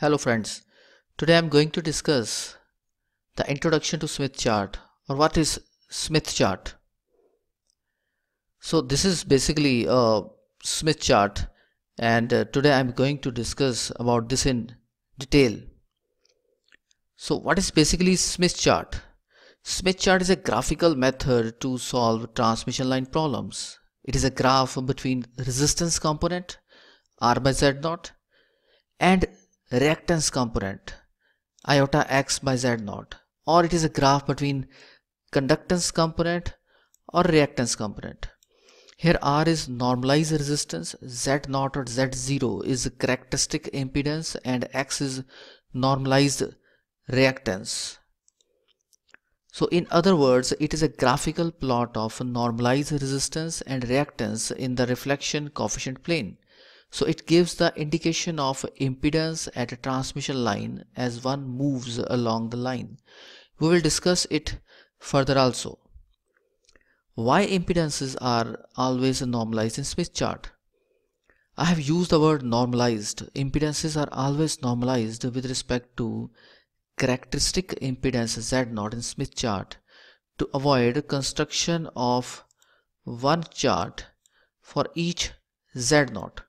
Hello friends, today I am going to discuss the introduction to Smith chart or what is Smith chart. So this is basically a Smith chart and uh, today I am going to discuss about this in detail. So what is basically Smith chart? Smith chart is a graphical method to solve transmission line problems. It is a graph between resistance component R by Z naught and reactance component iota x by z naught or it is a graph between conductance component or reactance component. Here R is normalized resistance, Z naught or Z0 is characteristic impedance and X is normalized reactance. So in other words, it is a graphical plot of normalized resistance and reactance in the reflection coefficient plane. So it gives the indication of impedance at a transmission line as one moves along the line. We will discuss it further also. Why impedances are always normalized in Smith chart? I have used the word normalized. Impedances are always normalized with respect to characteristic impedance Z0 in Smith chart to avoid construction of one chart for each Z0.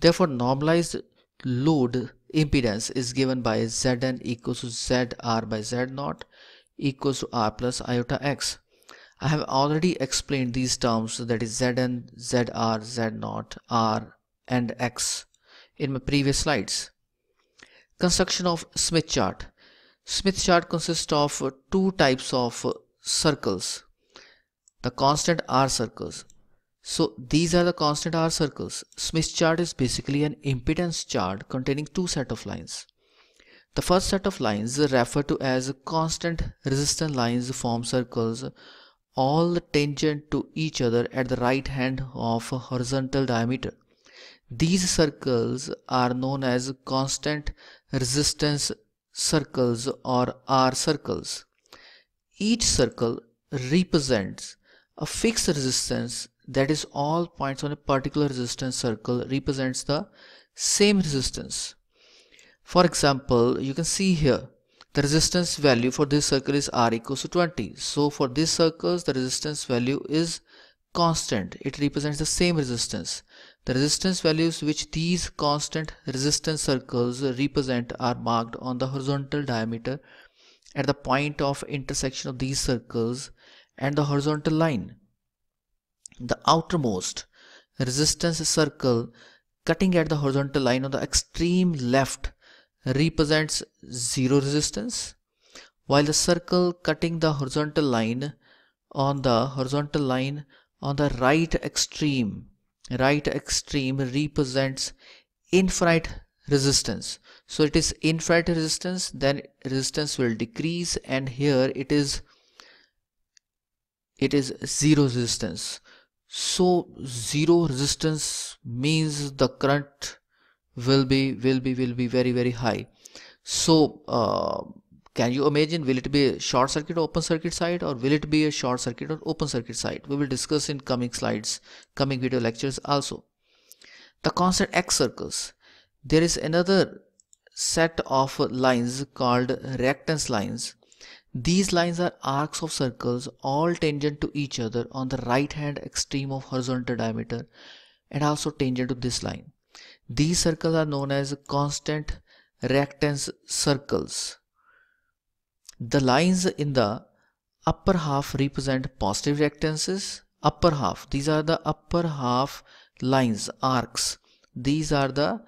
Therefore, normalized load impedance is given by Zn equals to Zr by Z0 equals to R plus iota x. I have already explained these terms that is Zn, Zr, Z0, R and X in my previous slides. Construction of Smith chart. Smith chart consists of two types of circles. The constant R circles so these are the constant R circles. Smith chart is basically an impedance chart containing two set of lines. The first set of lines referred to as constant resistance lines form circles all tangent to each other at the right hand of a horizontal diameter. These circles are known as constant resistance circles or R circles. Each circle represents a fixed resistance that is all points on a particular resistance circle represents the same resistance. For example, you can see here the resistance value for this circle is R equals to 20. So for this circles the resistance value is constant. It represents the same resistance. The resistance values which these constant resistance circles represent are marked on the horizontal diameter at the point of intersection of these circles and the horizontal line the outermost resistance circle cutting at the horizontal line on the extreme left represents zero resistance while the circle cutting the horizontal line on the horizontal line on the right extreme right extreme represents infinite resistance. So it is infinite resistance then resistance will decrease and here it is it is zero resistance so zero resistance means the current will be will be will be very very high. So uh, can you imagine will it be a short circuit or open circuit side or will it be a short circuit or open circuit side? We will discuss in coming slides coming video lectures also. The constant x circles. There is another set of lines called reactance lines these lines are arcs of circles all tangent to each other on the right hand extreme of horizontal diameter and also tangent to this line. These circles are known as constant reactance circles. The lines in the upper half represent positive reactances. Upper half, these are the upper half lines, arcs. These are the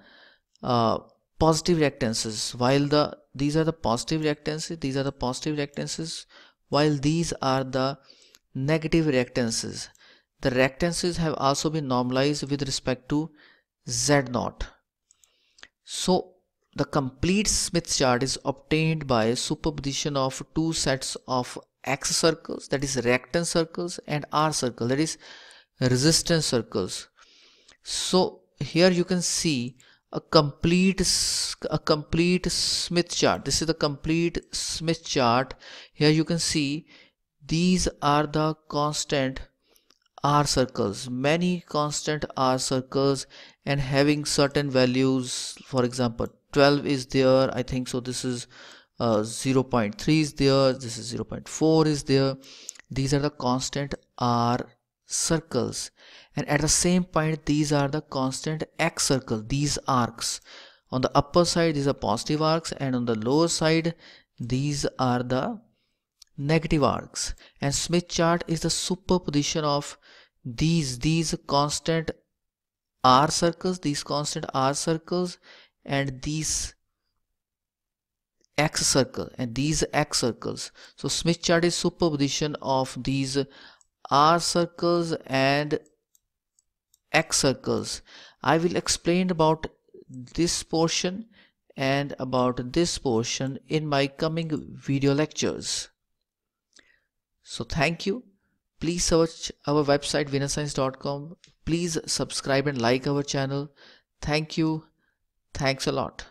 uh, positive reactances. While the these are the positive reactances these are the positive reactances while these are the negative reactances. The reactances have also been normalized with respect to z naught. So the complete smith chart is obtained by superposition of two sets of x circles that is reactance circles and r circle that is resistance circles. So here you can see a complete a complete smith chart. This is the complete smith chart. Here you can see these are the constant r circles. Many constant r circles and having certain values. For example 12 is there I think so this is uh, 0.3 is there this is 0.4 is there. These are the constant r circles. And at the same point these are the constant x circle these arcs. On the upper side these are positive arcs. And on the lower side these are the negative arcs. And Smith chart is the superposition of these these constant r circles these constant r circles and these x circle and these x circles. So Smith chart is superposition of these r circles and x circles. I will explain about this portion and about this portion in my coming video lectures. So thank you. Please search our website winnerscience.com please subscribe and like our channel. Thank you. Thanks a lot